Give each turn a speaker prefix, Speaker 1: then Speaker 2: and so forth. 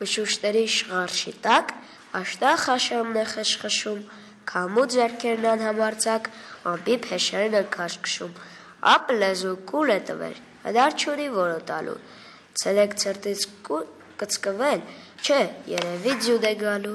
Speaker 1: Մշուշտերի շղարշի տակ աշտախ աշամն է խշխշում, քամու ձերքերն անհամարձակ ամբիբ հեշերն են քաշքշում, ապ լեզու կուլ է տվեր, հնար չունի որոտալու, ցելեք ցրտից կծկվել, չէ, երևի ձյուն է գալու։